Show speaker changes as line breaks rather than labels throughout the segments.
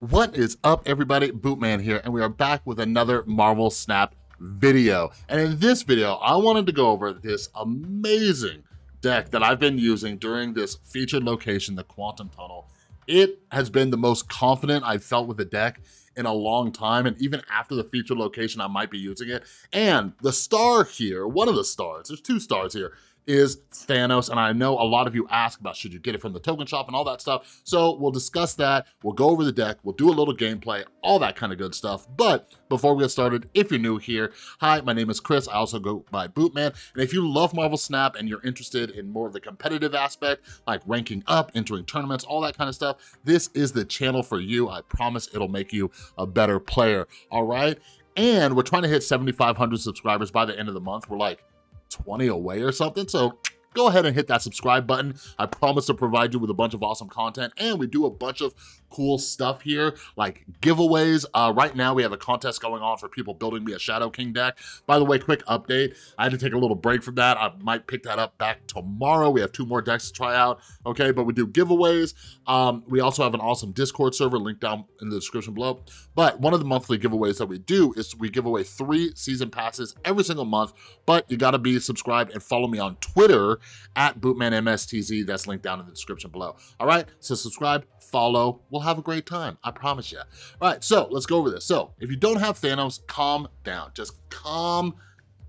What is up everybody, Bootman here, and we are back with another Marvel Snap video. And in this video, I wanted to go over this amazing deck that I've been using during this featured location, the Quantum Tunnel. It has been the most confident I've felt with the deck in a long time, and even after the featured location, I might be using it. And the star here, one of the stars, there's two stars here, is Thanos. And I know a lot of you ask about should you get it from the token shop and all that stuff. So we'll discuss that. We'll go over the deck. We'll do a little gameplay, all that kind of good stuff. But before we get started, if you're new here, hi, my name is Chris. I also go by Bootman. And if you love Marvel Snap and you're interested in more of the competitive aspect, like ranking up, entering tournaments, all that kind of stuff, this is the channel for you. I promise it'll make you a better player, all right? And we're trying to hit 7,500 subscribers by the end of the month. We're like 20 away or something. So go ahead and hit that subscribe button. I promise to provide you with a bunch of awesome content and we do a bunch of cool stuff here, like giveaways. Uh, right now, we have a contest going on for people building me a Shadow King deck. By the way, quick update. I had to take a little break from that. I might pick that up back tomorrow. We have two more decks to try out, okay? But we do giveaways. Um, we also have an awesome Discord server linked down in the description below. But one of the monthly giveaways that we do is we give away three season passes every single month, but you gotta be subscribed and follow me on Twitter at BootmanMSTZ. That's linked down in the description below. All right, so subscribe, follow, we'll have a great time, I promise you. All right, so let's go over this. So if you don't have Thanos, calm down, just calm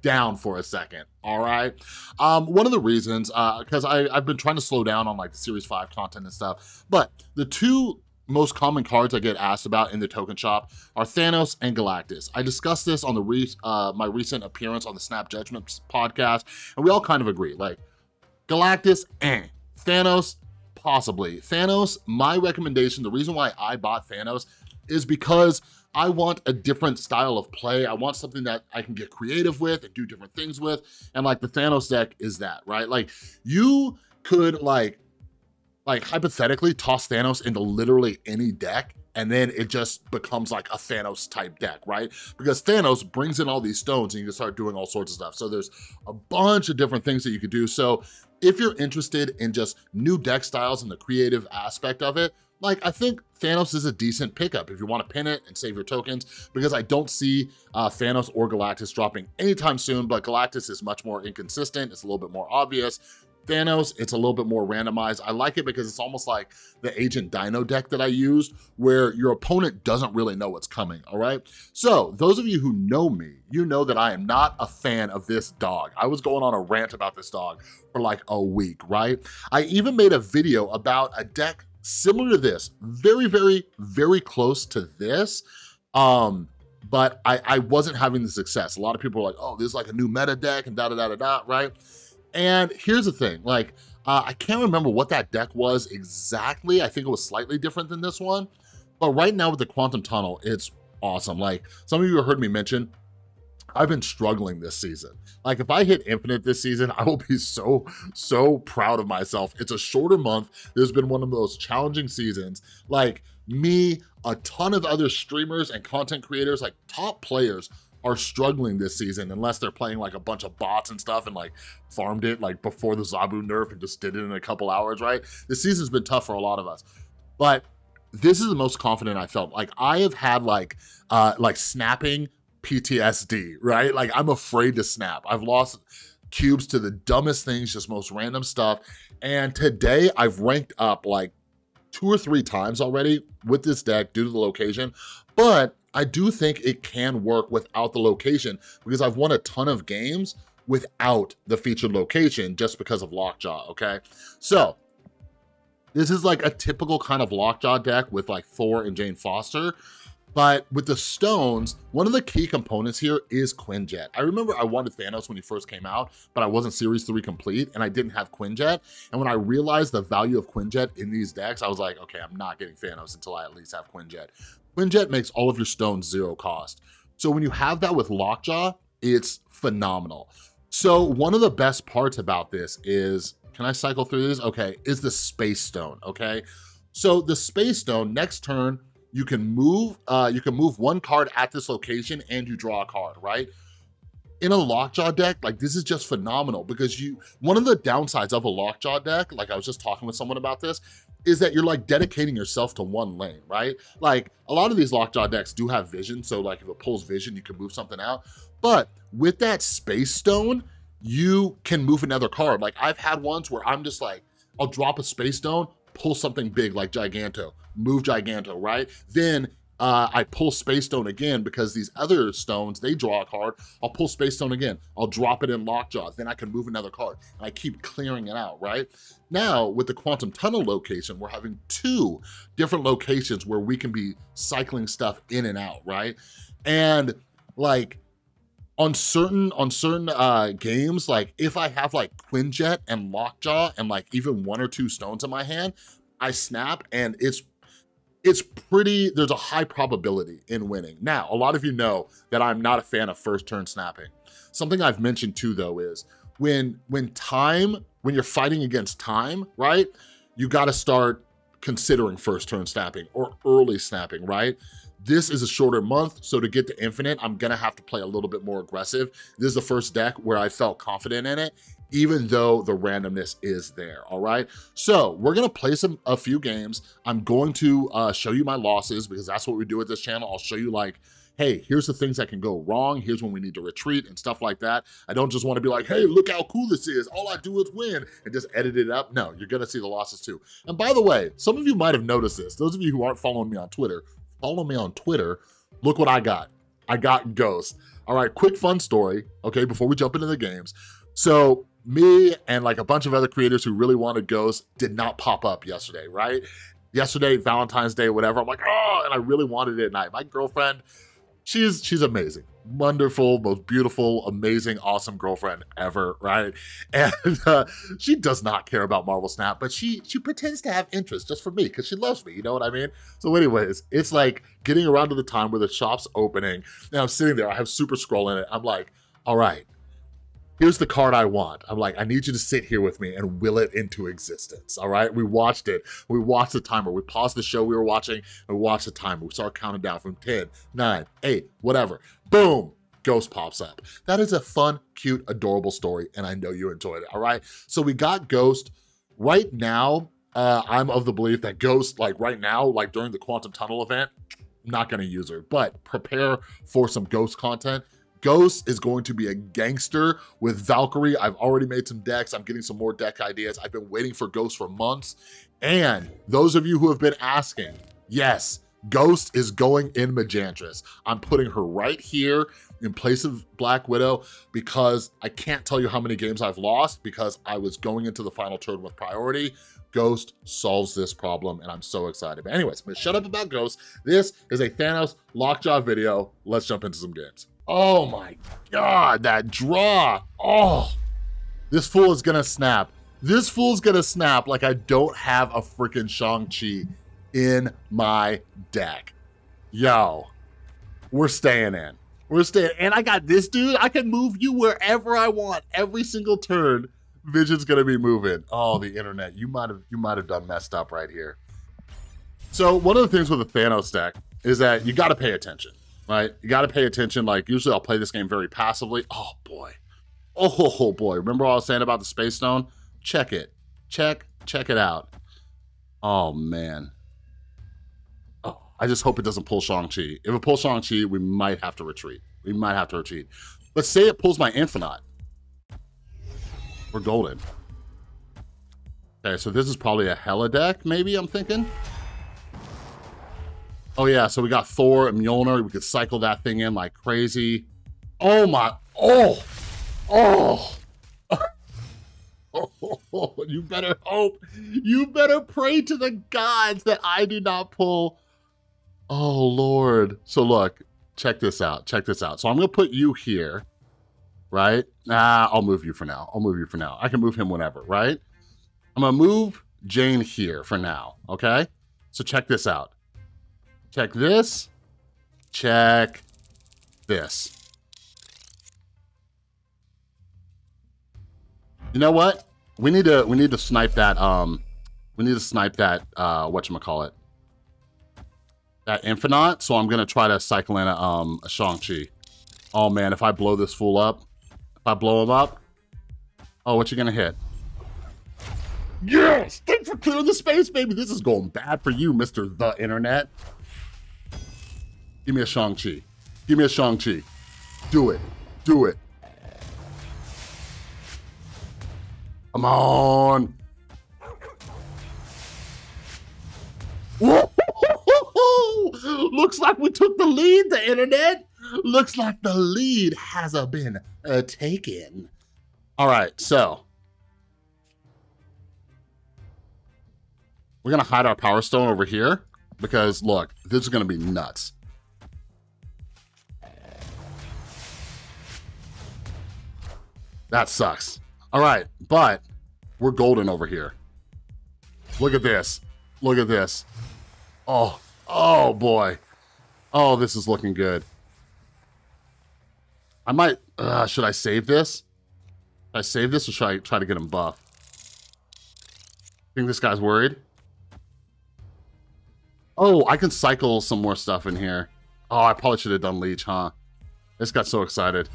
down for a second, all right? Um, one of the reasons, because uh, I've been trying to slow down on like the Series 5 content and stuff, but the two most common cards I get asked about in the token shop are Thanos and Galactus. I discussed this on the re uh, my recent appearance on the Snap Judgments podcast, and we all kind of agree, like, Galactus, eh. Thanos, Possibly. Thanos, my recommendation, the reason why I bought Thanos is because I want a different style of play. I want something that I can get creative with and do different things with. And like the Thanos deck is that, right? Like you could like, like hypothetically toss Thanos into literally any deck and then it just becomes like a Thanos type deck, right? Because Thanos brings in all these stones and you can start doing all sorts of stuff. So there's a bunch of different things that you could do. So if you're interested in just new deck styles and the creative aspect of it, like I think Thanos is a decent pickup if you want to pin it and save your tokens because I don't see uh, Thanos or Galactus dropping anytime soon, but Galactus is much more inconsistent. It's a little bit more obvious. Thanos, it's a little bit more randomized. I like it because it's almost like the Agent Dino deck that I used where your opponent doesn't really know what's coming, all right? So those of you who know me, you know that I am not a fan of this dog. I was going on a rant about this dog for like a week, right? I even made a video about a deck similar to this, very, very, very close to this, um, but I, I wasn't having the success. A lot of people were like, oh, this is like a new meta deck and da da da da da, right? And here's the thing, like, uh, I can't remember what that deck was exactly. I think it was slightly different than this one. But right now with the Quantum Tunnel, it's awesome. Like, some of you heard me mention, I've been struggling this season. Like if I hit infinite this season, I will be so, so proud of myself. It's a shorter month. There's been one of those challenging seasons. Like me, a ton of other streamers and content creators, like top players are struggling this season unless they're playing like a bunch of bots and stuff and like farmed it like before the Zabu nerf and just did it in a couple hours, right? This season's been tough for a lot of us. But this is the most confident I felt. Like I have had like uh like snapping PTSD, right? Like I'm afraid to snap. I've lost cubes to the dumbest things, just most random stuff. And today I've ranked up like two or three times already with this deck due to the location, but I do think it can work without the location because I've won a ton of games without the featured location just because of Lockjaw, okay? So, this is like a typical kind of Lockjaw deck with like Thor and Jane Foster, but with the stones, one of the key components here is Quinjet. I remember I wanted Thanos when he first came out, but I wasn't Series 3 complete and I didn't have Quinjet. And when I realized the value of Quinjet in these decks, I was like, okay, I'm not getting Thanos until I at least have Quinjet. Quinjet makes all of your stones zero cost. So when you have that with Lockjaw, it's phenomenal. So one of the best parts about this is, can I cycle through this? Okay, is the Space Stone, okay? So the Space Stone, next turn, you can move, uh, you can move one card at this location and you draw a card, right? In a Lockjaw deck, like this is just phenomenal because you, one of the downsides of a Lockjaw deck, like I was just talking with someone about this, is that you're like dedicating yourself to one lane, right? Like a lot of these lockjaw decks do have vision. So like if it pulls vision, you can move something out. But with that space stone, you can move another card. Like I've had ones where I'm just like, I'll drop a space stone, pull something big like Giganto, move Giganto, right? Then uh, I pull Space Stone again because these other stones, they draw a card. I'll pull Space Stone again. I'll drop it in Lockjaw. Then I can move another card. And I keep clearing it out, right? Now, with the Quantum Tunnel location, we're having two different locations where we can be cycling stuff in and out, right? And like, on certain on certain uh games like if i have like quinjet and lockjaw and like even one or two stones in my hand i snap and it's it's pretty there's a high probability in winning. Now a lot of you know that i'm not a fan of first turn snapping. Something i've mentioned too though is when when time when you're fighting against time right you got to start considering first turn snapping or early snapping right? This is a shorter month, so to get to infinite, I'm gonna have to play a little bit more aggressive. This is the first deck where I felt confident in it, even though the randomness is there, all right? So we're gonna play some a few games. I'm going to uh, show you my losses because that's what we do with this channel. I'll show you like, hey, here's the things that can go wrong. Here's when we need to retreat and stuff like that. I don't just wanna be like, hey, look how cool this is. All I do is win and just edit it up. No, you're gonna see the losses too. And by the way, some of you might have noticed this. Those of you who aren't following me on Twitter, follow me on Twitter, look what I got. I got Ghost. All right, quick fun story, okay, before we jump into the games. So me and like a bunch of other creators who really wanted Ghost did not pop up yesterday, right? Yesterday, Valentine's Day, whatever, I'm like, oh, and I really wanted it at night. My girlfriend, she's she's amazing wonderful most beautiful amazing awesome girlfriend ever right and uh, she does not care about marvel snap but she she pretends to have interest just for me because she loves me you know what i mean so anyways it's like getting around to the time where the shop's opening and i'm sitting there i have super scroll in it i'm like all right here's the card I want. I'm like, I need you to sit here with me and will it into existence. All right. We watched it. We watched the timer. We paused the show we were watching and we watched the timer. We started counting down from 10, 9, 8, whatever. Boom. Ghost pops up. That is a fun, cute, adorable story, and I know you enjoyed it. All right. So we got Ghost. Right now, uh, I'm of the belief that Ghost, like right now, like during the Quantum Tunnel event, not going to use her, but prepare for some Ghost content Ghost is going to be a gangster with Valkyrie. I've already made some decks. I'm getting some more deck ideas. I've been waiting for Ghost for months. And those of you who have been asking, yes, Ghost is going in Magantress. I'm putting her right here in place of Black Widow because I can't tell you how many games I've lost because I was going into the final turn with priority. Ghost solves this problem and I'm so excited. But anyways, gonna shut up about Ghost. This is a Thanos Lockjaw video. Let's jump into some games. Oh my God, that draw. Oh, this fool is gonna snap. This fool's gonna snap like I don't have a freaking Shang-Chi in my deck. Yo, we're staying in. We're staying, and I got this dude. I can move you wherever I want. Every single turn, Vision's gonna be moving. Oh, the internet. You might have you might have done messed up right here. So one of the things with the Thanos deck is that you got to pay attention right? You got to pay attention. Like usually I'll play this game very passively. Oh boy. Oh boy. Remember what I was saying about the Space Stone? Check it. Check, check it out. Oh man. Oh, I just hope it doesn't pull Shang-Chi. If it pulls Shang-Chi, we might have to retreat. We might have to retreat. Let's say it pulls my Infinaut. We're golden. Okay, so this is probably a Hela deck, maybe, I'm thinking. Oh yeah, so we got Thor and Mjolnir. We could cycle that thing in like crazy. Oh my, oh, oh. oh, you better hope, you better pray to the gods that I do not pull. Oh Lord. So look, check this out, check this out. So I'm gonna put you here, right? Nah, I'll move you for now. I'll move you for now. I can move him whenever, right? I'm gonna move Jane here for now, okay? So check this out. Check this. Check this. You know what? We need to we need to snipe that um we need to snipe that uh whatchamacallit. That Infinaut. So I'm gonna try to cycle in a um a Shang-Chi. Oh man, if I blow this fool up, if I blow him up, oh what you gonna hit? Yes! Thanks for clearing the space, baby. This is going bad for you, Mr. The Internet. Give me a Shang-Chi. Give me a Shang-Chi. Do it. Do it. Come on. Looks like we took the lead, the internet. Looks like the lead has been uh, taken. All right, so we're gonna hide our power stone over here because look, this is gonna be nuts. That sucks. All right, but we're golden over here. Look at this. Look at this. Oh, oh boy. Oh, this is looking good. I might, uh, should I save this? Should I save this or should I try to get him buff? Think this guy's worried? Oh, I can cycle some more stuff in here. Oh, I probably should have done Leech, huh? I just got so excited.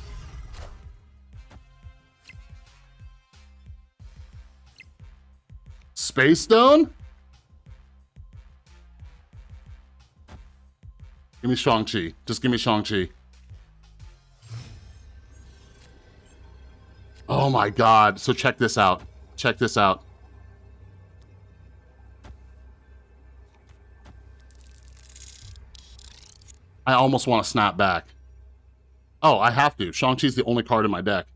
Space Stone? Give me Shang-Chi. Just give me Shang-Chi. Oh my god. So check this out. Check this out. I almost want to snap back. Oh, I have to. Shang-Chi's the only card in my deck.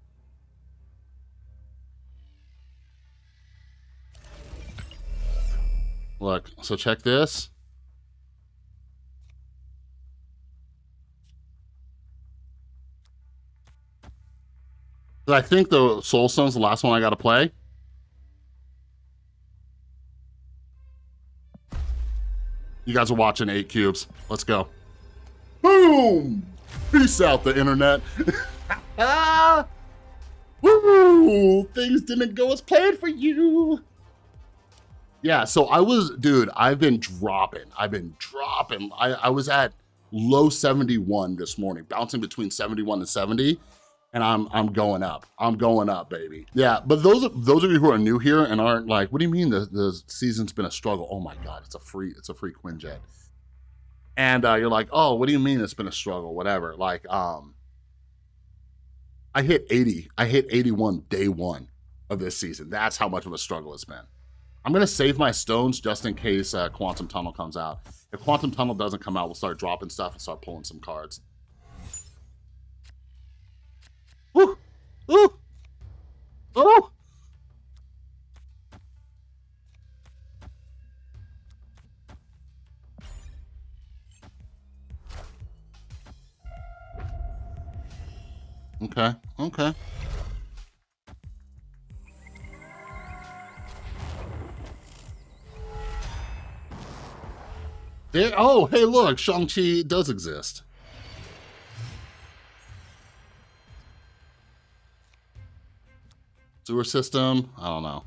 Look, so check this. I think the Soul Stone's the last one I got to play. You guys are watching 8 Cubes. Let's go. Boom! Peace out, the internet. ah! Woo! Things didn't go as planned for you. Yeah, so I was, dude, I've been dropping. I've been dropping. I, I was at low 71 this morning, bouncing between 71 and 70 and I'm I'm going up. I'm going up, baby. Yeah, but those those of you who are new here and aren't like, what do you mean the, the season's been a struggle? Oh my god, it's a free it's a free Quinjet. And uh, you're like, oh, what do you mean it's been a struggle? Whatever. Like, um, I hit 80. I hit 81 day one of this season. That's how much of a struggle it's been. I'm to save my stones just in case uh, Quantum Tunnel comes out. If Quantum Tunnel doesn't come out, we'll start dropping stuff and start pulling some cards. Ooh! Ooh! Oh! Okay, okay. There, oh, hey, look, Shang-Chi does exist. Sewer system, I don't know.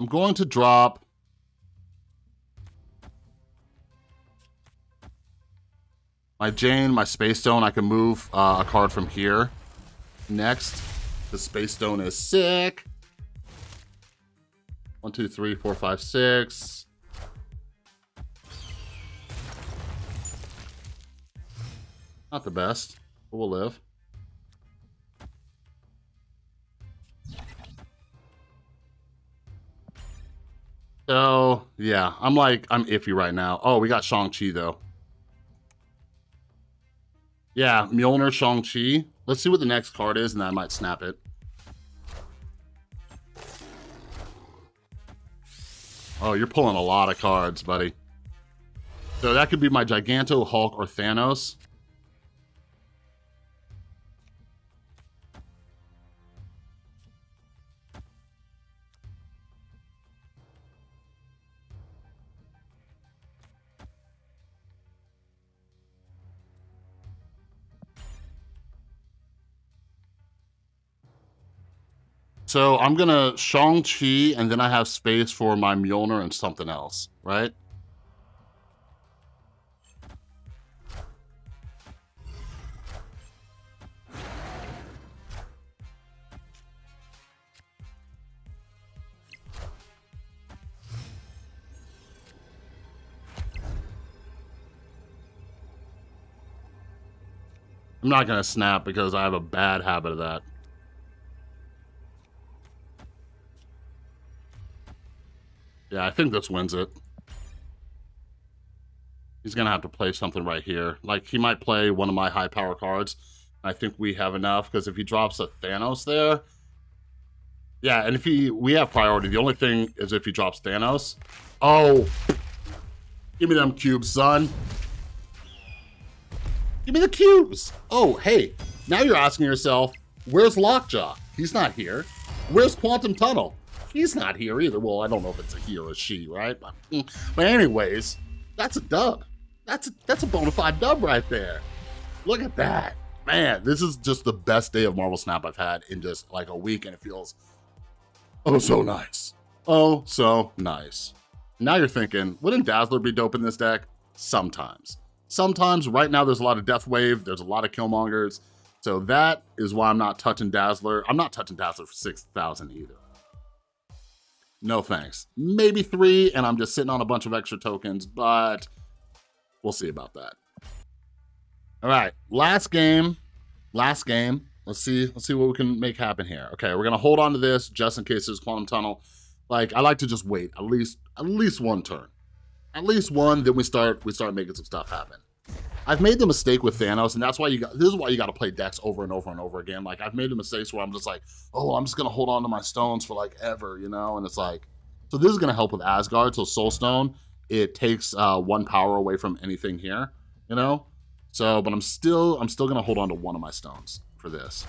I'm going to drop... My Jane, my Space Stone, I can move uh, a card from here. Next, the Space Stone is sick. One, two, three, four, five, six. Not the best, but we'll live. So, yeah, I'm like, I'm iffy right now. Oh, we got Shang-Chi, though. Yeah, Mjolnir, Shang-Chi. Let's see what the next card is, and then I might snap it. Oh, you're pulling a lot of cards, buddy. So that could be my Giganto, Hulk, or Thanos. So I'm gonna Shang-Chi, and then I have space for my Mjolnir and something else, right? I'm not gonna snap because I have a bad habit of that. Yeah, I think this wins it. He's going to have to play something right here. Like, he might play one of my high power cards. I think we have enough, because if he drops a Thanos there... Yeah, and if he... We have priority. The only thing is if he drops Thanos. Oh! Give me them cubes, son. Give me the cubes. Oh, hey. Now you're asking yourself, where's Lockjaw? He's not here. Where's Quantum Tunnel? He's not here either. Well, I don't know if it's a he or a she, right? But, mm. but anyways, that's a dub. That's a, that's a bona fide dub right there. Look at that. Man, this is just the best day of Marvel Snap I've had in just like a week, and it feels oh so nice. Oh, so nice. Now you're thinking, wouldn't Dazzler be dope in this deck? Sometimes. Sometimes, right now there's a lot of Death Wave, there's a lot of Killmongers, so that is why I'm not touching Dazzler. I'm not touching Dazzler for 6,000 either. No thanks. Maybe three, and I'm just sitting on a bunch of extra tokens, but we'll see about that. All right, last game, last game. Let's see, let's see what we can make happen here. Okay, we're gonna hold on to this just in case there's Quantum Tunnel. Like, I like to just wait at least, at least one turn. At least one, then we start, we start making some stuff happen. I've made the mistake with Thanos, and that's why you got, this is why you got to play decks over and over and over again. Like, I've made the mistakes where I'm just like, oh, I'm just to hold on to my stones for like ever, you know? And it's like, so this is to help with Asgard. So Soul Stone, it takes uh, one power away from anything here, you know? So, but I'm still, I'm still to hold on to one of my stones for this.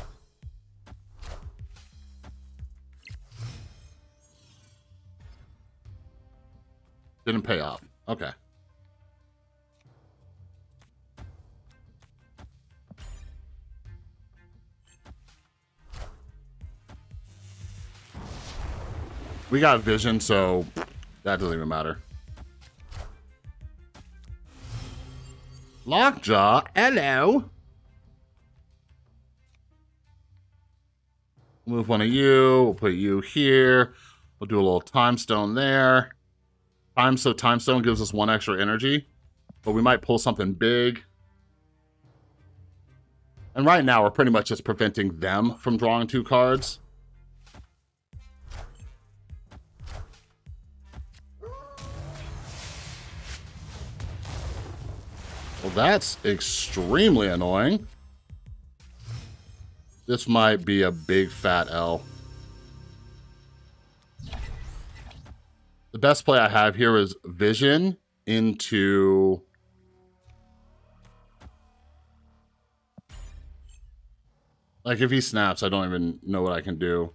Didn't pay off. Okay. We got vision, so that doesn't even matter. Lockjaw, hello. Move one of you, we'll put you here. We'll do a little time stone there. Time, so time stone gives us one extra energy, but we might pull something big. And right now, we're pretty much just preventing them from drawing two cards. Well, that's extremely annoying. This might be a big fat L. The best play I have here is Vision into... Like, if he snaps, I don't even know what I can do.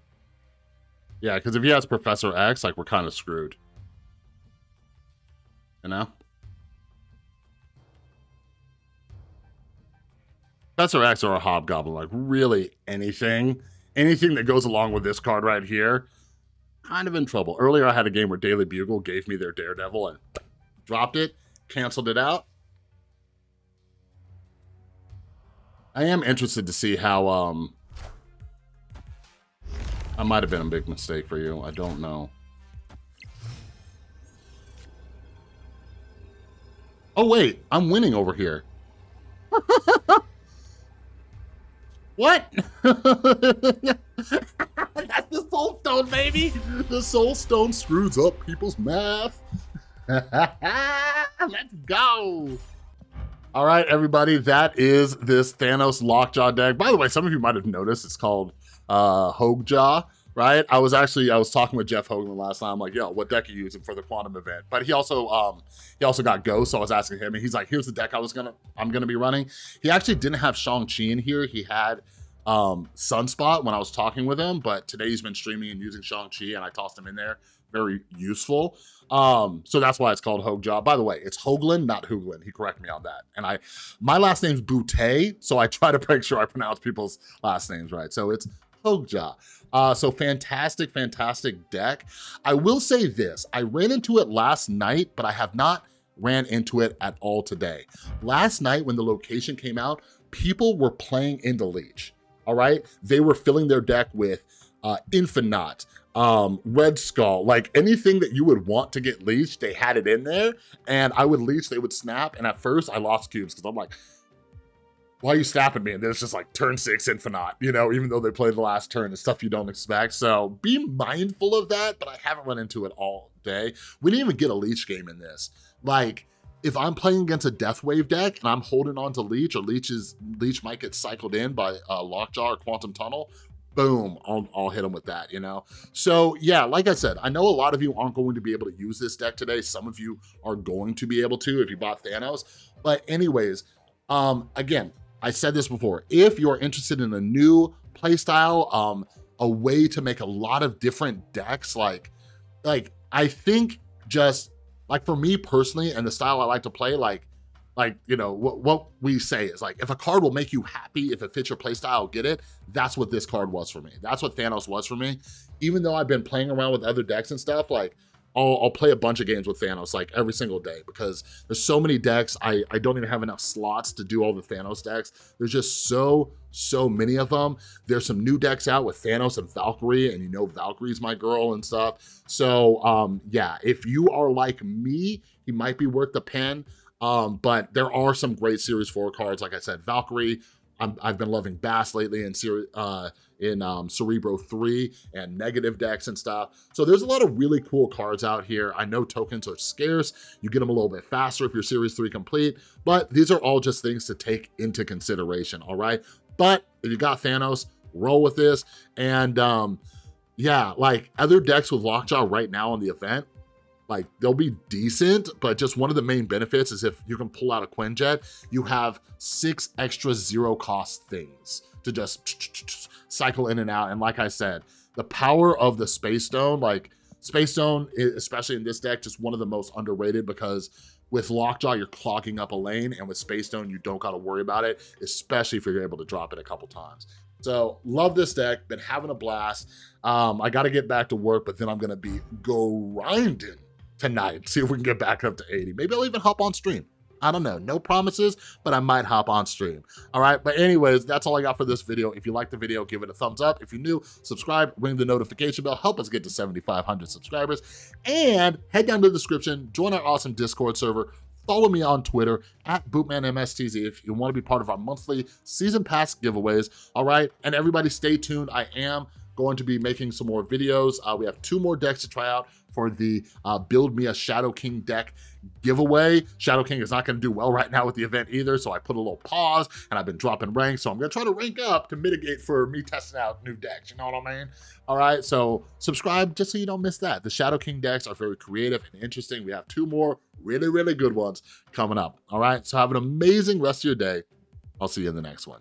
Yeah, because if he has Professor X, like, we're kind of screwed. You know? Professor or a Hobgoblin, like really anything, anything that goes along with this card right here, kind of in trouble. Earlier I had a game where Daily Bugle gave me their Daredevil and dropped it, canceled it out. I am interested to see how, um, I might have been a big mistake for you. I don't know. Oh, wait, I'm winning over here. What? That's the soul stone, baby. The soul stone screws up people's math. Let's go. All right, everybody, that is this Thanos Lockjaw deck. By the way, some of you might have noticed it's called uh, Hoegjaw right? I was actually I was talking with Jeff Hogan last night. I'm like, yo, what deck are you using for the quantum event? But he also um he also got Ghost, so I was asking him, and he's like, here's the deck I was gonna I'm gonna be running. He actually didn't have Shang-Chi in here. He had um Sunspot when I was talking with him, but today he's been streaming and using Shang-Chi, and I tossed him in there. Very useful. Um, so that's why it's called Hoegjaw. By the way, it's Hoogland, not Hooglin. He corrected me on that. And I my last name's Boutte, so I try to make sure I pronounce people's last names right. So it's Hoegjaw. Uh, so fantastic, fantastic deck. I will say this, I ran into it last night, but I have not ran into it at all today. Last night when the location came out, people were playing into Leech, all right? They were filling their deck with uh, Infinaut, um, Red Skull, like anything that you would want to get leech, they had it in there. And I would leech, they would snap. And at first I lost cubes because I'm like, why are you snapping me? And it's just like turn six Infinaut, you know, even though they play the last turn and stuff you don't expect. So be mindful of that, but I haven't run into it all day. We didn't even get a leech game in this. Like, if I'm playing against a Death Wave deck and I'm holding on to Leech or Leech, is, Leech might get cycled in by uh, Lockjaw or Quantum Tunnel, boom, I'll, I'll hit them with that, you know? So yeah, like I said, I know a lot of you aren't going to be able to use this deck today. Some of you are going to be able to if you bought Thanos. But anyways, um, again, I said this before, if you're interested in a new playstyle, um, a way to make a lot of different decks, like, like I think just like for me personally and the style I like to play, like, like, you know, what, what we say is like, if a card will make you happy, if it fits your playstyle, get it. That's what this card was for me. That's what Thanos was for me. Even though I've been playing around with other decks and stuff, like I'll, I'll, play a bunch of games with Thanos like every single day because there's so many decks. I, I don't even have enough slots to do all the Thanos decks. There's just so, so many of them. There's some new decks out with Thanos and Valkyrie and you know Valkyrie's my girl and stuff. So um, yeah, if you are like me, he might be worth the pen. Um, but there are some great Series 4 cards. Like I said, Valkyrie, i have been loving Bast lately in Series, uh, in um, Cerebro 3 and negative decks and stuff. So there's a lot of really cool cards out here. I know tokens are scarce. You get them a little bit faster if you're Series 3 complete, but these are all just things to take into consideration, all right? But if you got Thanos, roll with this. And um, yeah, like other decks with Lockjaw right now on the event, like they'll be decent, but just one of the main benefits is if you can pull out a Quinjet, you have six extra zero cost things to just cycle in and out. And like I said, the power of the Space Stone, like Space Stone, especially in this deck, just one of the most underrated because with Lockjaw, you're clogging up a lane, and with Space Stone, you don't gotta worry about it, especially if you're able to drop it a couple times. So love this deck, been having a blast. Um, I gotta get back to work, but then I'm gonna be grinding tonight, see if we can get back up to 80. Maybe I'll even hop on stream. I don't know, no promises, but I might hop on stream. All right, but anyways, that's all I got for this video. If you like the video, give it a thumbs up. If you're new, subscribe, ring the notification bell, help us get to 7,500 subscribers, and head down to the description, join our awesome Discord server, follow me on Twitter at BootmanMSTZ if you want to be part of our monthly season pass giveaways. All right, and everybody stay tuned. I am going to be making some more videos. Uh, we have two more decks to try out for the uh, Build Me a Shadow King deck giveaway. Shadow King is not going to do well right now with the event either, so I put a little pause and I've been dropping ranks. So I'm going to try to rank up to mitigate for me testing out new decks. You know what I mean? All right, so subscribe just so you don't miss that. The Shadow King decks are very creative and interesting. We have two more really, really good ones coming up. All right, so have an amazing rest of your day. I'll see you in the next one.